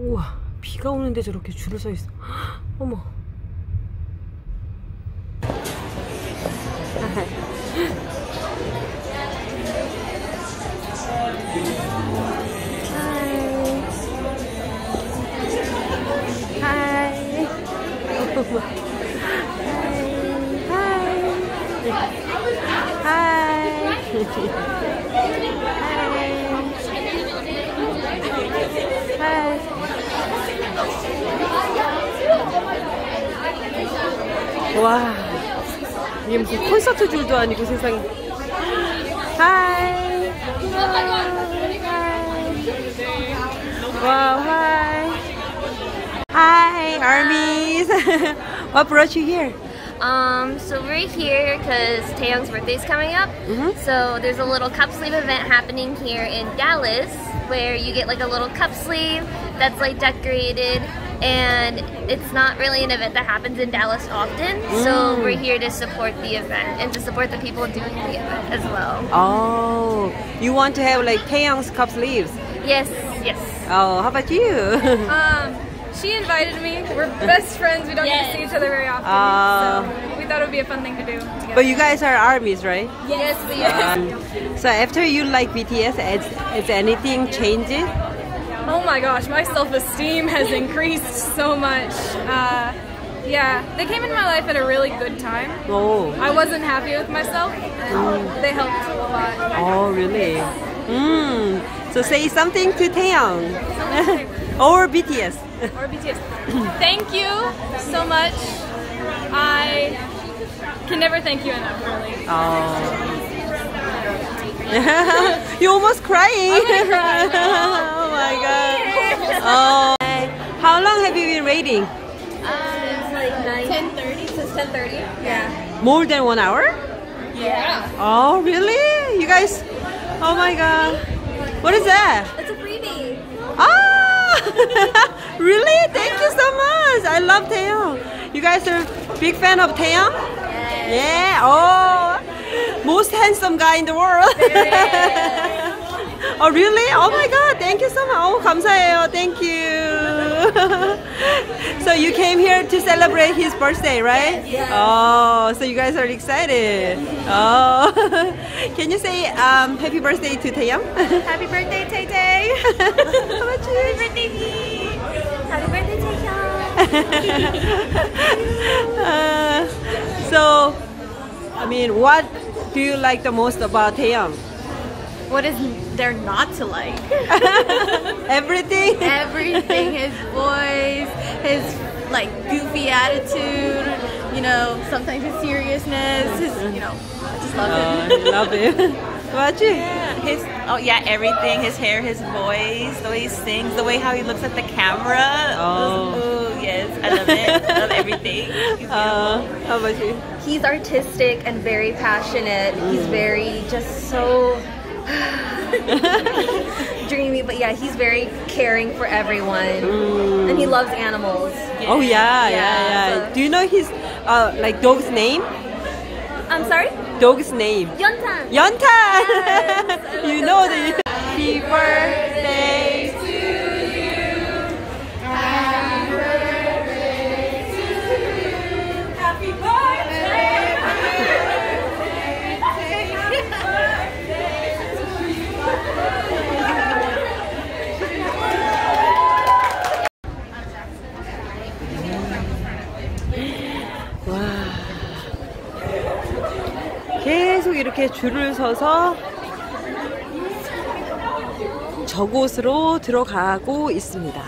우와 비가 오는데 저렇게 줄을 서 있어 어머 하이 하이 와 이게 무슨 콘서트 줄도 아니고 세상에 하이 와 하이 Hi, armies. what brought you here? Um, so we're here because Taehyung's birthday is coming up. Mm -hmm. So there's a little cup sleeve event happening here in Dallas where you get like a little cup sleeve that's like decorated and it's not really an event that happens in Dallas often. So Mm. we're here to support the event and to support the people doing the event as well. Oh, you want to have like Taehyung's cup sleeves? Yes, yes. Oh, how about you? Um, she invited me. We're best friends. We don't get to see each other very often. Ah. so we thought it would be a fun thing to do together. but you guys are armies, right? Yes, we Um, so after you like BTS, has, has anything changed? Oh my gosh, my self-esteem has increased so much. Uh, yeah, they came into my life at a really good time. Oh, I wasn't happy with myself, and they helped a lot. oh really? Mm. So say something to Taehyung or BTS. Or BTS. Thank you so much. I can never thank you enough, really. Oh. you almost crying. I'm gonna cry. oh my god. Oh. How long have you been waiting? It's like 10.30 since 10.30. Yeah. More than one hour? Yeah. Oh, really? You guys? Oh my god. What is that? It's a freebie. Ah! really? Thank you so much. I love Taehyung. You guys are big fan of Taehyung? Yeah. Oh, most handsome guy in the world. oh, really? Oh my god. Thank you so much. Oh, 감사해요. Thank you. so you came here to celebrate his birthday, right? Yeah. Oh, so you guys are excited. Oh, can you say um, happy birthday to Taehyung? Happy birthday, Tay Tay. Happy birthday, me. Happy birthday, Taehyung. uh, so, I mean, what do you like the most about Taehyung? What is there not to like? Everything. Everything, his voice, his like goofy attitude, you know, sometimes his seriousness, his, you know, I just love Oh, him. I love it. What about you? His oh yeah, everything. His hair, his voice, the way he sings, the way how he looks at the camera. Oh. Ooh, yes, I love it. I love everything. He's Uh, how about you? He's artistic and very passionate. He's very just so dreamy, but yeah, he's very caring for everyone, and he loves animals. Oh yeah, yeah, Yeah, yeah. so- Do you know his uh, like dog's name? I'm sorry, Dog's name. Yeontan. Yeontan. Yes, you know the happy birthday 계속 이렇게 줄을 서서 저곳으로 들어가고 있습니다.